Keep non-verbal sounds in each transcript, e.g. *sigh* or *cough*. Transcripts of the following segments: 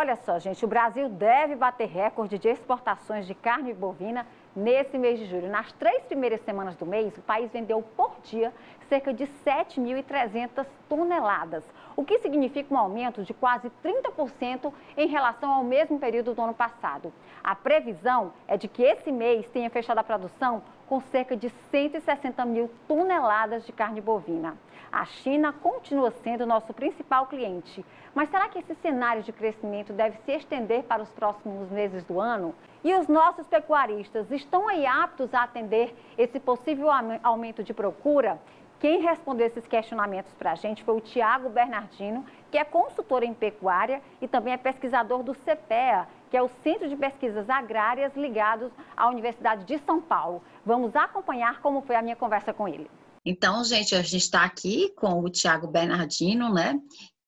Olha só, gente, o Brasil deve bater recorde de exportações de carne bovina nesse mês de julho. Nas três primeiras semanas do mês, o país vendeu por dia cerca de 7.300 toneladas, o que significa um aumento de quase 30% em relação ao mesmo período do ano passado. A previsão é de que esse mês tenha fechado a produção com cerca de 160 mil toneladas de carne bovina. A China continua sendo nosso principal cliente. Mas será que esse cenário de crescimento deve se estender para os próximos meses do ano? E os nossos pecuaristas estão aí aptos a atender esse possível aumento de procura? Quem respondeu esses questionamentos para a gente foi o Tiago Bernardino, que é consultor em pecuária e também é pesquisador do CPEA, que é o Centro de Pesquisas Agrárias ligados à Universidade de São Paulo. Vamos acompanhar como foi a minha conversa com ele. Então, gente, a gente está aqui com o Tiago Bernardino, né?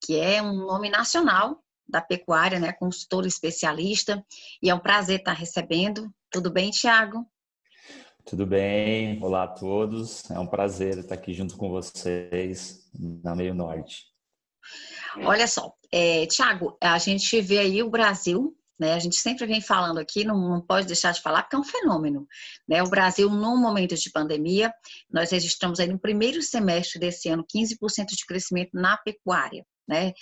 Que é um nome nacional da pecuária, né? Consultor especialista. E é um prazer estar recebendo. Tudo bem, Tiago? Tudo bem, olá a todos. É um prazer estar aqui junto com vocês na Meio Norte. Olha só, é, Tiago, a gente vê aí o Brasil né? A gente sempre vem falando aqui, não, não, pode deixar de falar, porque é um fenômeno. Né? O Brasil, num momento de pandemia, nós registramos aí no primeiro semestre desse ano 15% de crescimento na pecuária. Né?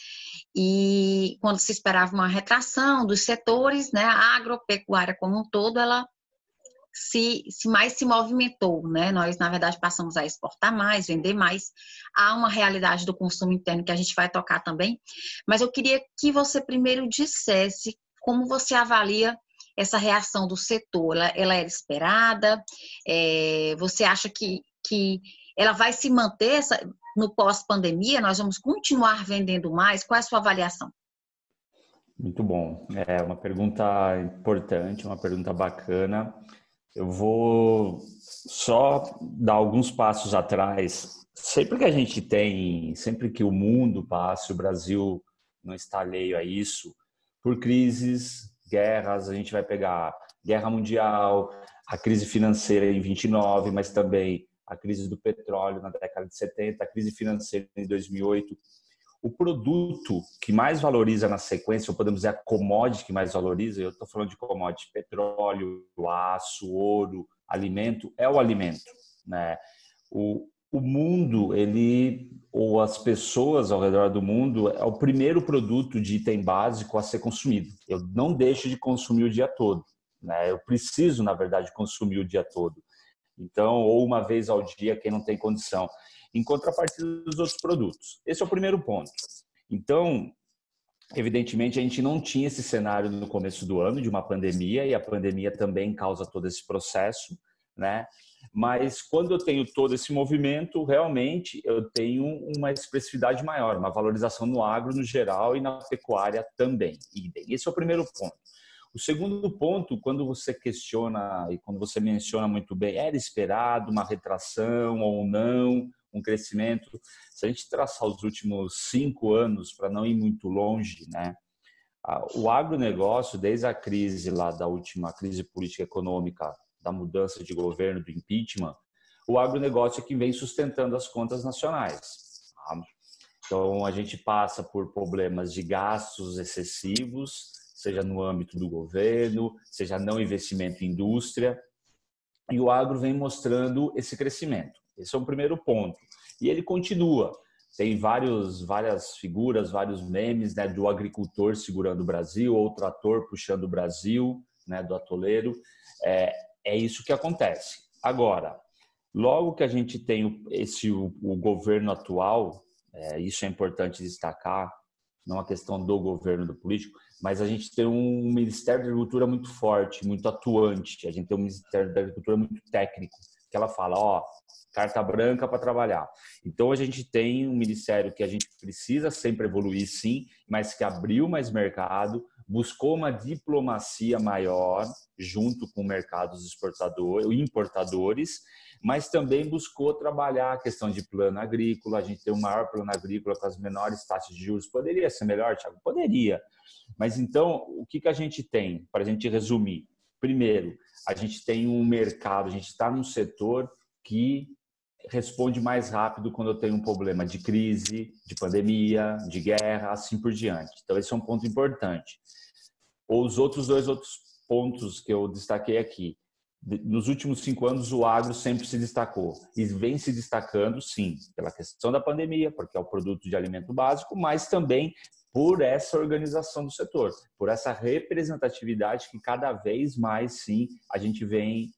E quando se esperava uma retração dos setores, né, a agropecuária como um todo, ela se, se, mais se movimentou, né? Nós, na verdade, passamos a exportar mais, vender mais. Há uma realidade do consumo interno que a gente vai tocar também. Mas eu queria que você primeiro dissesse como você avalia essa reação do setor? Ela, ela era esperada? É, você acha que, que ela vai se manter essa, no pós-pandemia? Nós vamos continuar vendendo mais? Qual é a sua avaliação? Muito bom. É uma pergunta importante, uma pergunta bacana. Eu vou só dar alguns passos atrás. Sempre que a gente tem, sempre que o mundo passa, o Brasil não está alheio a isso, por crises, guerras, a gente vai pegar guerra mundial, a crise financeira em 29, mas também a crise do petróleo na década de 70, a crise financeira em 2008. O produto que mais valoriza na sequência, ou podemos dizer a commodity que mais valoriza, eu estou falando de commodity, petróleo, aço, ouro, alimento, é o alimento. Né? O, o mundo, ele ou as pessoas ao redor do mundo é o primeiro produto de item básico a ser consumido. Eu não deixo de consumir o dia todo, né? Eu preciso, na verdade, consumir o dia todo. Então, ou uma vez ao dia, quem não tem condição, em contrapartida dos outros produtos. Esse é o primeiro ponto. Então, evidentemente, a gente não tinha esse cenário no começo do ano de uma pandemia e a pandemia também causa todo esse processo, né? Mas quando eu tenho todo esse movimento, realmente eu tenho uma expressividade maior, uma valorização no agro no geral e na pecuária também. Esse é o primeiro ponto. O segundo ponto, quando você questiona e quando você menciona muito bem, era esperado uma retração ou não, um crescimento? Se a gente traçar os últimos cinco anos, para não ir muito longe, né? O agronegócio, desde a crise lá da última crise política econômica da mudança de governo, do impeachment, o agronegócio é que vem sustentando as contas nacionais. Tá? Então, a gente passa por problemas de gastos excessivos, seja no âmbito do governo, seja não investimento em indústria, e o agro vem mostrando esse crescimento. Esse é o primeiro ponto. E ele continua. Tem vários, várias figuras, vários memes né, do agricultor segurando o Brasil, ou o trator puxando o Brasil, né, do atoleiro. É, é isso que acontece. Agora, logo que a gente tem esse o, o governo atual, é, isso é importante destacar, não a questão do governo do político, mas a gente tem um Ministério da Agricultura muito forte, muito atuante. A gente tem um Ministério da Agricultura muito técnico, que ela fala, ó, carta branca para trabalhar. Então a gente tem um ministério que a gente precisa sempre evoluir, sim, mas que abriu mais mercado, buscou uma diplomacia maior junto com mercados exportadores, importadores, mas também buscou trabalhar a questão de plano agrícola. A gente tem o maior plano agrícola com as menores taxas de juros. Poderia ser melhor, Thiago? Poderia. Mas então, o que, que a gente tem, para a gente resumir? Primeiro, a gente tem um mercado, a gente está num setor que responde mais rápido quando eu tenho um problema de crise, de pandemia, de guerra, assim por diante. Então, esse é um ponto importante. Os outros dois outros pontos que eu destaquei aqui. Nos últimos cinco anos, o agro sempre se destacou e vem se destacando, sim, pela questão da pandemia, porque é o produto de alimento básico, mas também por essa organização do setor, por essa representatividade que cada vez mais, sim, a gente vem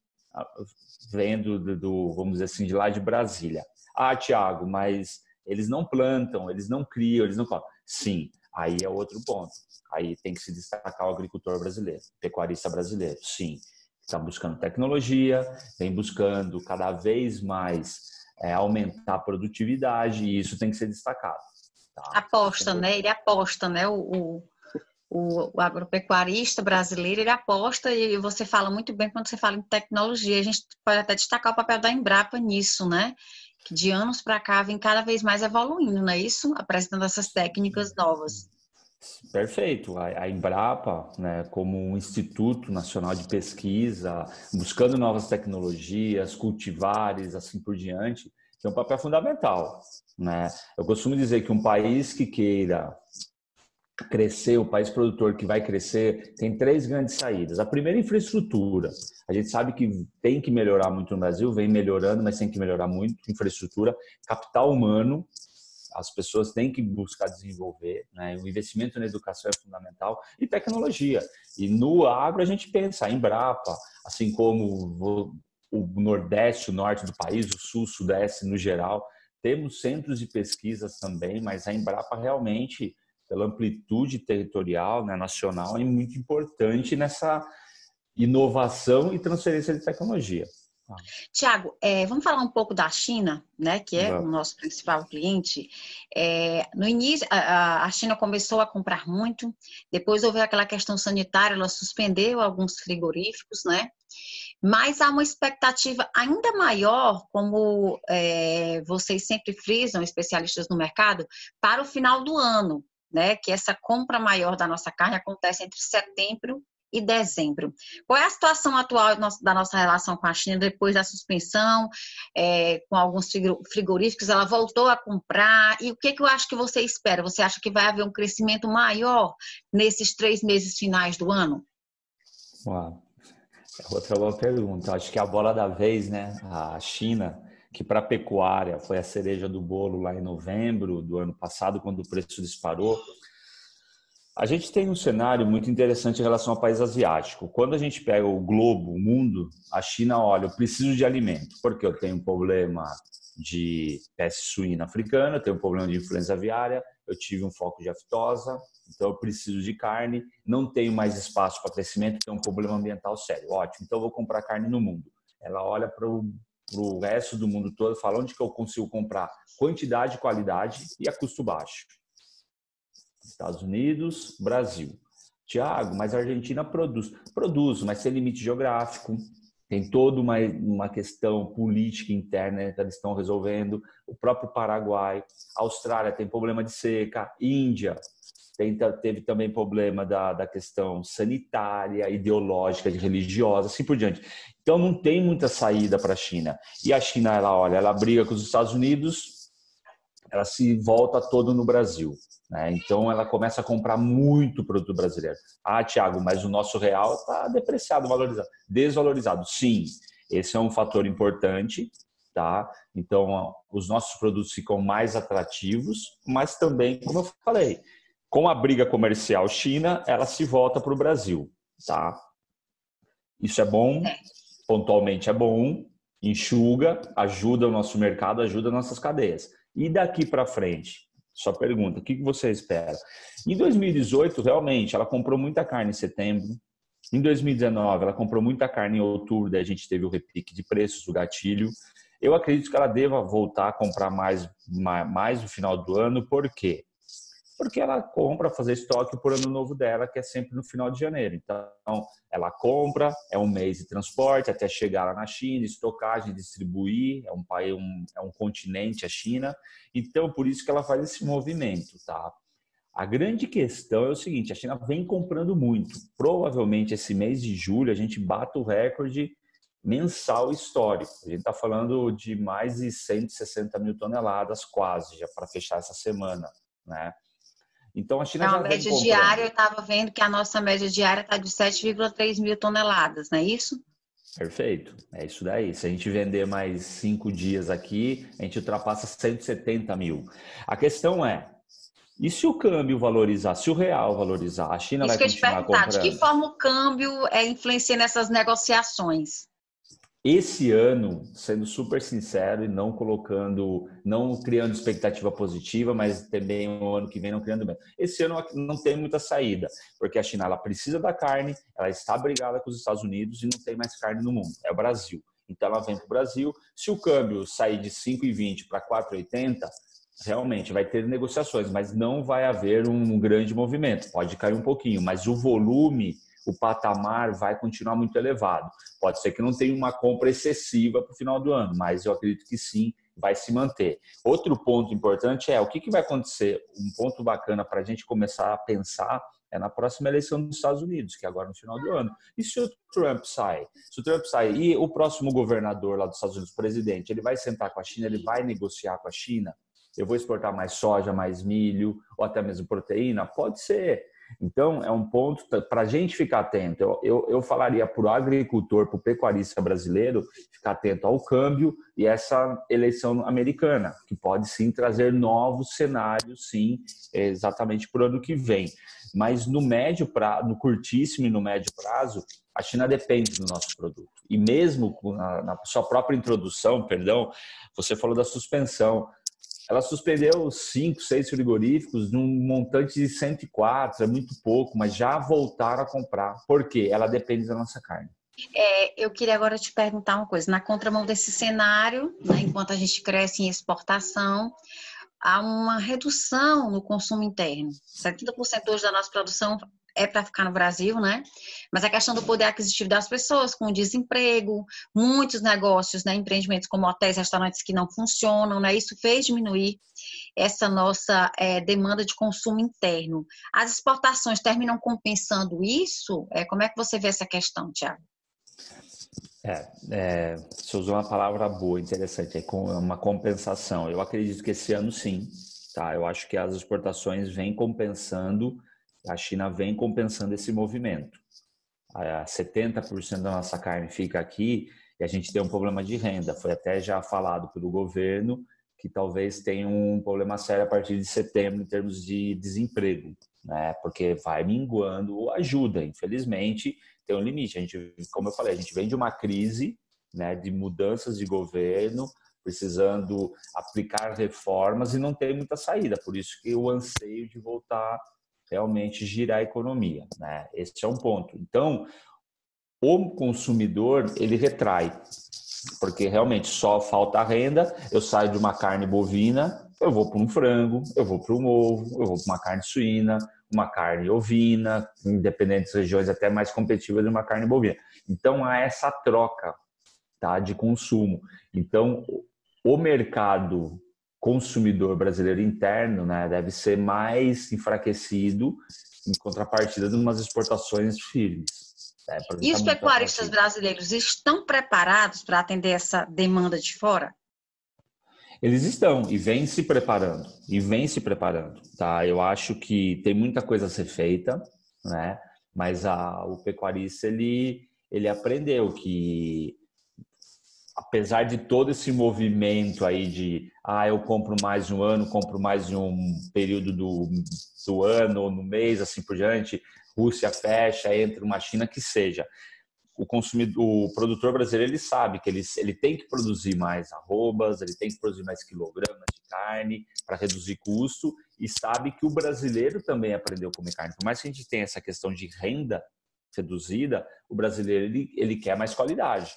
vendo do, do, vamos dizer assim, de lá de Brasília. Ah, Tiago, mas eles não plantam, eles não criam, eles não Sim, aí é outro ponto. Aí tem que se destacar o agricultor brasileiro, o pecuarista brasileiro. Sim, está buscando tecnologia, vem buscando cada vez mais é, aumentar a produtividade e isso tem que ser destacado. Tá? Aposta, né? Ele aposta, né? O, o, o, o, agropecuarista brasileiro, ele aposta e você fala muito bem quando você fala em tecnologia. A gente pode até destacar o papel da Embrapa nisso, né? Que de anos para cá vem cada vez mais evoluindo, não é isso? Apresentando essas técnicas novas. Perfeito. A, Embrapa, né, como um instituto nacional de pesquisa, buscando novas tecnologias, cultivares, assim por diante, tem um papel fundamental. Né? Eu costumo dizer que um país que queira crescer, o país produtor que vai crescer, tem três grandes saídas. A primeira, infraestrutura. A gente sabe que tem que melhorar muito no Brasil, vem melhorando, mas tem que melhorar muito. Infraestrutura, capital humano, as pessoas têm que buscar desenvolver. Né? O investimento na educação é fundamental e tecnologia. E no agro a gente pensa em Embrapa, assim como o Nordeste, o Norte do país, o Sul, o Sudeste no geral. Temos centros de pesquisas também, mas a Embrapa realmente pela amplitude territorial, né, nacional, é muito importante nessa inovação e transferência de tecnologia. Tiago, é, vamos falar um pouco da China, né, que é o nosso principal cliente. É, no início, a, a, China começou a comprar muito, depois houve aquela questão sanitária, ela suspendeu alguns frigoríficos, né? Mas há uma expectativa ainda maior, como é, vocês sempre frisam, especialistas no mercado, para o final do ano né, que essa compra maior da nossa carne acontece entre setembro e dezembro. Qual é a situação atual da nossa relação com a China depois da suspensão, é, com alguns frigoríficos? Ela voltou a comprar e o que, que eu acho que você espera? Você acha que vai haver um crescimento maior nesses três meses finais do ano? Uau. Outra boa pergunta. Acho que a bola da vez, né? A China que para a pecuária foi a cereja do bolo lá em novembro do ano passado, quando o preço disparou. A gente tem um cenário muito interessante em relação ao país asiático. Quando a gente pega o globo, o mundo, a China olha, eu preciso de alimento, porque eu tenho um problema de peste suína africana, eu tenho um problema de influenza aviária, eu tive um foco de aftosa, então eu preciso de carne, não tenho mais espaço para crescimento, tenho um problema ambiental sério. Ótimo, então eu vou comprar carne no mundo. Ela olha para o para o resto do mundo todo, fala onde que eu consigo comprar quantidade, qualidade e a custo baixo. Estados Unidos, Brasil. Tiago, mas a Argentina produz. Produz, mas tem limite geográfico, tem toda uma, uma questão política interna que eles estão resolvendo. O próprio Paraguai, Austrália tem problema de seca, Índia tem, teve também problema da, da questão sanitária, ideológica, de religiosa, assim por diante. Então não tem muita saída para a China. E a China, ela olha, ela briga com os Estados Unidos, ela se volta todo no Brasil. Né? Então ela começa a comprar muito produto brasileiro. Ah, Tiago, mas o nosso real está depreciado, valorizado. Desvalorizado. Sim, esse é um fator importante. Tá? Então, os nossos produtos ficam mais atrativos, mas também, como eu falei, com a briga comercial China, ela se volta para o Brasil. Tá? Isso é bom, pontualmente é bom, enxuga, ajuda o nosso mercado, ajuda nossas cadeias. E daqui para frente? Sua pergunta, o que você espera? Em 2018, realmente, ela comprou muita carne em setembro. Em 2019, ela comprou muita carne em outubro, daí a gente teve o repique de preços do gatilho. Eu acredito que ela deva voltar a comprar mais, mais, mais no final do ano, por quê? Porque ela compra fazer estoque por ano novo dela, que é sempre no final de janeiro. Então, ela compra, é um mês de transporte até chegar lá na China, estocagem, distribuir, é um país, um, é um continente a China. Então, por isso que ela faz esse movimento, tá? A grande questão é o seguinte: a China vem comprando muito. Provavelmente esse mês de julho a gente bata o recorde mensal histórico. A gente está falando de mais de 160 mil toneladas quase, já para fechar essa semana, né? Então a China então, já a média diária, eu estava vendo que a nossa média diária está de 7,3 mil toneladas, não é isso? Perfeito, é isso daí. Se a gente vender mais cinco dias aqui, a gente ultrapassa 170 mil. A questão é, e se o câmbio valorizar, se o real valorizar, a China isso vai continuar comprando? De que forma o câmbio é, influencia nessas negociações? Esse ano, sendo super sincero e não colocando, não criando expectativa positiva, mas também o ano que vem não criando menos. Esse ano não tem muita saída, porque a China ela precisa da carne, ela está brigada com os Estados Unidos e não tem mais carne no mundo. É o Brasil. Então ela vem para o Brasil. Se o câmbio sair de 5,20 para 4,80, realmente vai ter negociações, mas não vai haver um grande movimento. Pode cair um pouquinho, mas o volume o patamar vai continuar muito elevado. Pode ser que não tenha uma compra excessiva para o final do ano, mas eu acredito que sim, vai se manter. Outro ponto importante é o que, que vai acontecer. Um ponto bacana para a gente começar a pensar é na próxima eleição dos Estados Unidos, que é agora no final do ano. E se o Trump sai? Se o Trump sai e o próximo governador lá dos Estados Unidos, presidente, ele vai sentar com a China, ele vai negociar com a China? Eu vou exportar mais soja, mais milho, ou até mesmo proteína? Pode ser. Então, é um ponto para a gente ficar atento. Eu, eu, eu falaria para o agricultor, para o pecuarista brasileiro, ficar atento ao câmbio e essa eleição americana, que pode sim trazer novos cenários, sim, exatamente para o ano que vem. Mas no médio prazo, no curtíssimo e no médio prazo, a China depende do nosso produto. E mesmo na, na sua própria introdução, perdão, você falou da suspensão ela suspendeu cinco, seis frigoríficos num montante de 104, é muito pouco, mas já voltaram a comprar. Por quê? Ela depende da nossa carne. É, eu queria agora te perguntar uma coisa. Na contramão desse cenário, né, enquanto a gente cresce em exportação, há uma redução no consumo interno. 70% hoje da nossa produção é para ficar no Brasil, né? Mas a questão do poder aquisitivo das pessoas, com o desemprego, muitos negócios, né, empreendimentos como hotéis, restaurantes que não funcionam, né? Isso fez diminuir essa nossa é, demanda de consumo interno. As exportações terminam compensando isso? É, como é que você vê essa questão, Tiago? É, é, você usou uma palavra boa, interessante, é uma compensação. Eu acredito que esse ano sim, tá? Eu acho que as exportações vêm compensando a China vem compensando esse movimento. 70% da nossa carne fica aqui e a gente tem um problema de renda. Foi até já falado pelo governo que talvez tenha um problema sério a partir de setembro em termos de desemprego, né? Porque vai minguando ajuda. Infelizmente, tem um limite. A gente, como eu falei, a gente vem de uma crise, né, de mudanças de governo, precisando aplicar reformas e não tem muita saída. Por isso que o anseio de voltar realmente girar a economia, né? Esse é um ponto. Então, o consumidor, ele retrai, porque realmente só falta renda, eu saio de uma carne bovina, eu vou para um frango, eu vou para um ovo, eu vou para uma carne suína, uma carne ovina, independente das regiões até mais competitivas de uma carne bovina. Então há essa troca, tá, de consumo. Então o mercado consumidor brasileiro interno né, deve ser mais enfraquecido em contrapartida de umas exportações firmes. Né, e os pecuaristas brasileiros estão preparados para atender essa demanda de fora? Eles estão e vêm se preparando e vêm se preparando, tá? Eu acho que tem muita coisa a ser feita, né? Mas a, o pecuarista ele ele aprendeu que apesar de todo esse movimento aí de ah, eu compro mais um ano, compro mais um período do, do ano ou no mês, assim por diante, Rússia fecha, entra uma China que seja. O consumidor, o produtor brasileiro, ele sabe que ele, ele tem que produzir mais arrobas, ele tem que produzir mais quilogramas de carne para reduzir custo e sabe que o brasileiro também aprendeu a comer carne. Por mais que a gente tenha essa questão de renda reduzida, o brasileiro ele, ele quer mais qualidade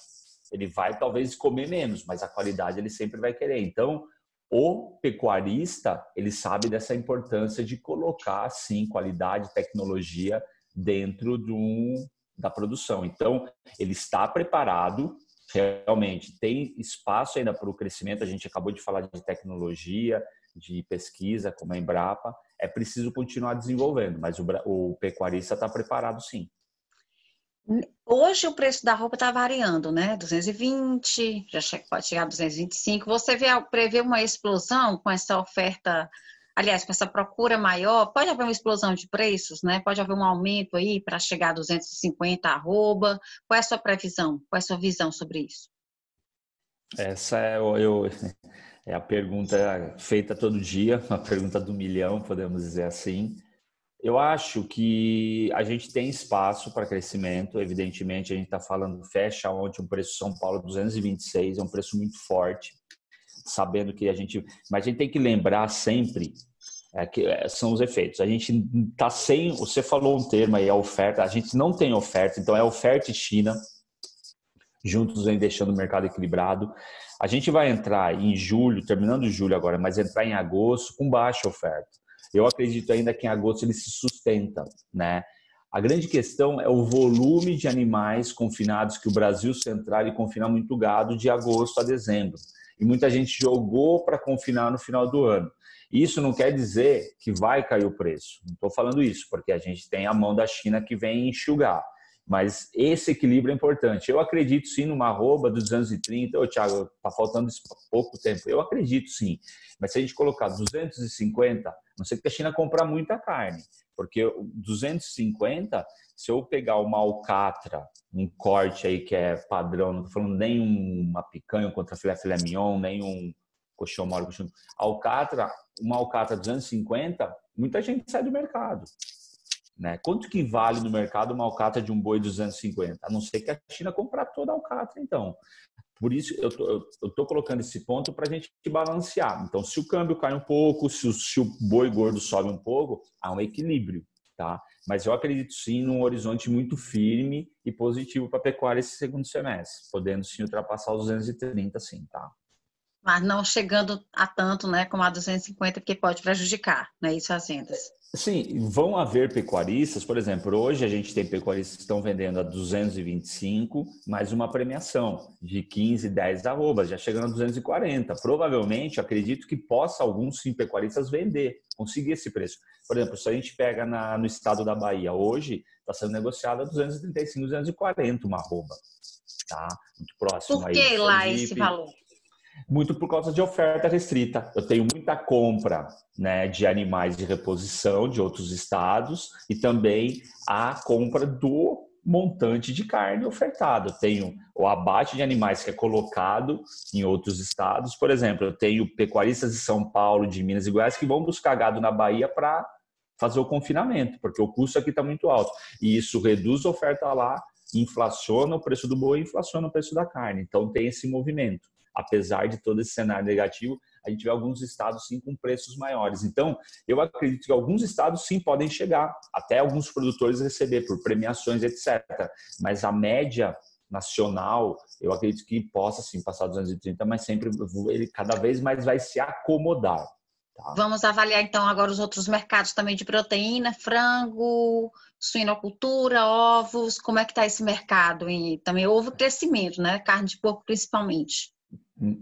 ele vai talvez comer menos, mas a qualidade ele sempre vai querer. Então, o pecuarista, ele sabe dessa importância de colocar, sim, qualidade, tecnologia dentro do, da produção. Então, ele está preparado, realmente, tem espaço ainda para o crescimento. A gente acabou de falar de tecnologia, de pesquisa, como a Embrapa. É preciso continuar desenvolvendo, mas o, o pecuarista está preparado, sim. Hoje o preço da roupa está variando, né? 220, já pode chegar a 225. Você vê, prevê uma explosão com essa oferta, aliás, com essa procura maior? Pode haver uma explosão de preços, né? Pode haver um aumento aí para chegar a 250 arroba. Qual é a sua previsão? Qual é a sua visão sobre isso? Essa é, eu, é a pergunta feita todo dia, a pergunta do milhão, podemos dizer assim. Eu acho que a gente tem espaço para crescimento. Evidentemente, a gente está falando, fecha ontem um preço São Paulo 226, é um preço muito forte, sabendo que a gente. Mas a gente tem que lembrar sempre é, que é, são os efeitos. A gente está sem. Você falou um termo aí, a oferta. A gente não tem oferta, então é oferta e China. Juntos vem deixando o mercado equilibrado. A gente vai entrar em julho, terminando julho agora, mas entrar em agosto com baixa oferta. Eu acredito ainda que em agosto ele se sustenta, né? A grande questão é o volume de animais confinados que o Brasil central e confina muito gado de agosto a dezembro. E muita gente jogou para confinar no final do ano. Isso não quer dizer que vai cair o preço. Não estou falando isso, porque a gente tem a mão da China que vem enxugar. Mas esse equilíbrio é importante. Eu acredito sim numa arroba dos 230. Ô, Thiago, tá faltando pouco tempo. Eu acredito sim. Mas se a gente colocar 250, não sei que a China comprar muita carne. Porque 250, se eu pegar uma alcatra, um corte aí que é padrão, não tô falando nem uma picanha contra filé filé mignon, nem um coxão mole, coxão. Alcatra, uma alcatra 250, muita gente sai do mercado. Né? Quanto que vale no mercado uma alcatra de um boi 250? A não ser que a China comprar toda a alcatra, então. Por isso, eu tô, tô colocando esse ponto para a gente balancear. Então, se o câmbio cai um pouco, se o, se o boi gordo sobe um pouco, há um equilíbrio, tá? Mas eu acredito sim num horizonte muito firme e positivo para a pecuária esse segundo semestre, podendo sim ultrapassar os 230, sim, tá? Mas não chegando a tanto, né, como a 250, porque pode prejudicar, né, isso as vendas. Sim, vão haver pecuaristas, por exemplo, hoje a gente tem pecuaristas que estão vendendo a 225, mais uma premiação de 15, 10 arrobas, já chegando a 240. Provavelmente, acredito que possa alguns sim pecuaristas vender, conseguir esse preço. Por exemplo, se a gente pega na, no estado da Bahia, hoje está sendo negociado a 235, 240 uma arroba. Tá? Muito próximo Por que aí, lá esse valor? Muito por causa de oferta restrita. Eu tenho muita compra né, de animais de reposição de outros estados e também a compra do montante de carne ofertado. Eu tenho o abate de animais que é colocado em outros estados. Por exemplo, eu tenho pecuaristas de São Paulo, de Minas e Goiás que vão buscar gado na Bahia para fazer o confinamento, porque o custo aqui está muito alto. E isso reduz a oferta lá, inflaciona o preço do boi, inflaciona o preço da carne. Então tem esse movimento apesar de todo esse cenário negativo, a gente vê alguns estados sim com preços maiores. Então, eu acredito que alguns estados sim podem chegar, até alguns produtores receber por premiações, etc. Mas a média nacional, eu acredito que possa sim passar 230, mas sempre ele cada vez mais vai se acomodar. Tá? Vamos avaliar então agora os outros mercados também de proteína, frango, suinocultura, ovos, como é que está esse mercado? E também houve crescimento, né? Carne de porco principalmente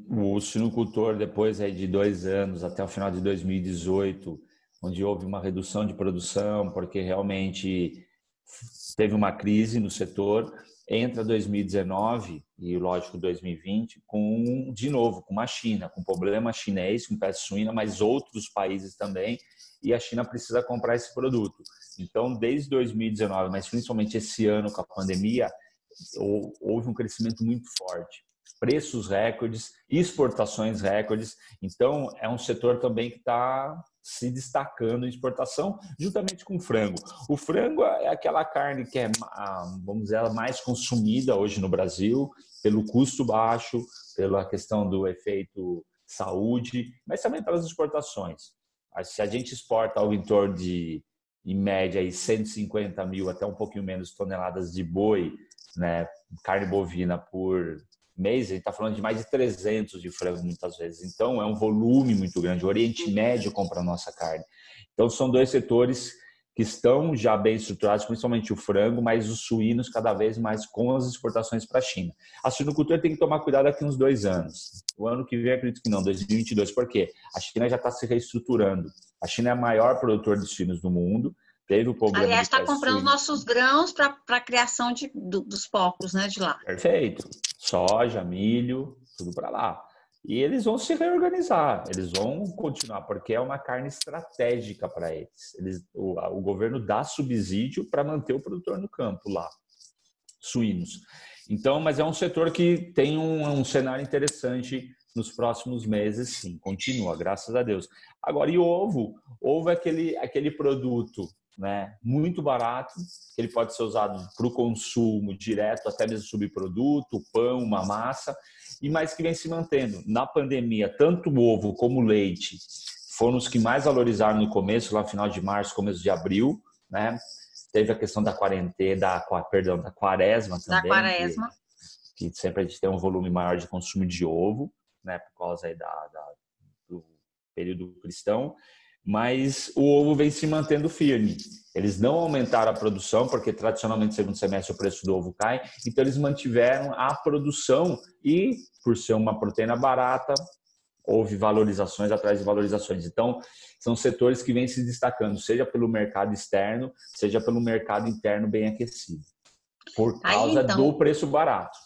o sinocultor, depois aí de dois anos, até o final de 2018, onde houve uma redução de produção, porque realmente teve uma crise no setor, entra 2019 e, lógico, 2020, com, de novo, com a China, com problema chinês, com peste suína, mas outros países também, e a China precisa comprar esse produto. Então, desde 2019, mas principalmente esse ano com a pandemia, houve um crescimento muito forte preços recordes, exportações recordes. Então, é um setor também que está se destacando em exportação, juntamente com o frango. O frango é aquela carne que é, vamos dizer, mais consumida hoje no Brasil, pelo custo baixo, pela questão do efeito saúde, mas também pelas exportações. Se a gente exporta algo em torno de, em média, aí, 150 mil até um pouquinho menos toneladas de boi, né, carne bovina por mês, a gente está falando de mais de 300 de frango muitas vezes. Então, é um volume muito grande. O Oriente Médio compra a nossa carne. Então, são dois setores que estão já bem estruturados, principalmente o frango, mas os suínos cada vez mais com as exportações para a China. A suinocultura tem que tomar cuidado daqui uns dois anos. O ano que vem, acredito que não, 2022. Por quê? A China já está se reestruturando. A China é a maior produtor de suínos do mundo, teve o problema. Aliás, está comprando os nossos grãos para a criação de, do, dos porcos, né, de lá. Perfeito. Soja, milho, tudo para lá. E eles vão se reorganizar, eles vão continuar, porque é uma carne estratégica para eles. eles o, o governo dá subsídio para manter o produtor no campo lá, suínos. Então, mas é um setor que tem um, um cenário interessante nos próximos meses, sim, continua, graças a Deus. Agora, e ovo? Ovo é aquele, aquele produto né, muito barato, que ele pode ser usado para o consumo direto, até mesmo subproduto, pão, uma massa, e mais que vem se mantendo. Na pandemia, tanto o ovo como o leite foram os que mais valorizaram no começo, lá no final de março, começo de abril, né? Teve a questão da quarentena, da, perdão, da quaresma também. Da quaresma. Que, que sempre a gente tem um volume maior de consumo de ovo, né? Por causa aí da, da do período cristão mas o ovo vem se mantendo firme. Eles não aumentaram a produção, porque tradicionalmente, segundo semestre, o preço do ovo cai, então eles mantiveram a produção e, por ser uma proteína barata, houve valorizações atrás de valorizações. Então, são setores que vêm se destacando, seja pelo mercado externo, seja pelo mercado interno bem aquecido, por causa Aí, então... do preço barato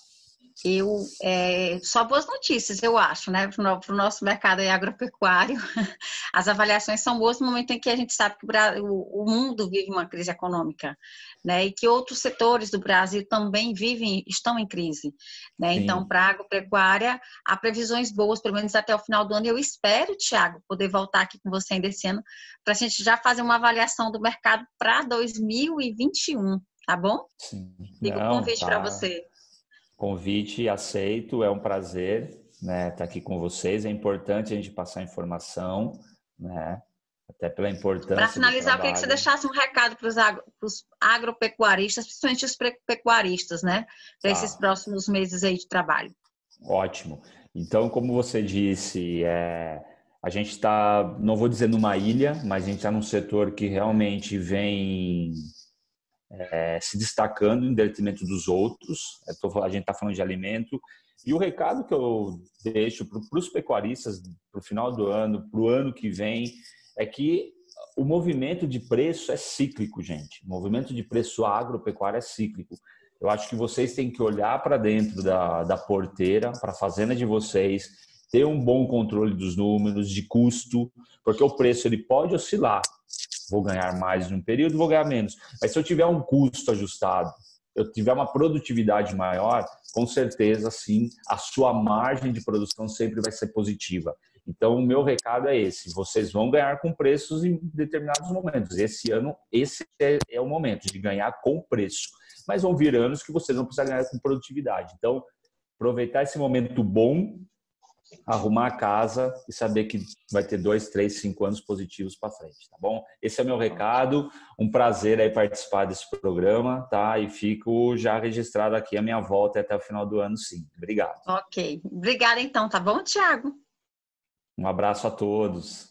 eu é, só boas notícias, eu acho, né, para o nosso mercado agropecuário. *laughs* As avaliações são boas no momento em que a gente sabe que o, o mundo vive uma crise econômica, né, e que outros setores do Brasil também vivem, estão em crise, né. Então, para a agropecuária, há previsões boas, pelo menos até o final do ano. Eu espero, Tiago, poder voltar aqui com você ainda esse ano, para a gente já fazer uma avaliação do mercado para 2021, tá bom? Sim. Fica o convite tá. para você. Convite aceito, é um prazer né, estar tá aqui com vocês. É importante a gente passar informação, né? Até pela importância. Para finalizar, eu queria que você deixasse um recado para os agropecuaristas, principalmente os pecuaristas, né? Para tá. esses próximos meses aí de trabalho. Ótimo. Então, como você disse, é, a gente está, não vou dizer numa ilha, mas a gente está num setor que realmente vem é, se destacando em detrimento dos outros. Tô, a gente está falando de alimento. E o recado que eu deixo para os pecuaristas para o final do ano, para o ano que vem, é que o movimento de preço é cíclico, gente. O movimento de preço agropecuário é cíclico. Eu acho que vocês têm que olhar para dentro da, da porteira, para a fazenda de vocês, ter um bom controle dos números, de custo, porque o preço ele pode oscilar vou ganhar mais em um período, vou ganhar menos. Mas se eu tiver um custo ajustado, eu tiver uma produtividade maior, com certeza, sim, a sua margem de produção sempre vai ser positiva. Então, o meu recado é esse: vocês vão ganhar com preços em determinados momentos. Esse ano, esse é, é o momento de ganhar com preço. Mas vão vir anos que vocês vão precisar ganhar com produtividade. Então, aproveitar esse momento bom arrumar a casa e saber que vai ter dois, três, cinco anos positivos para frente, tá bom? Esse é meu recado. Um prazer aí participar desse programa, tá? E fico já registrado aqui a minha volta até o final do ano, sim. Obrigado. Ok. Obrigada então, tá bom, Tiago? Um abraço a todos.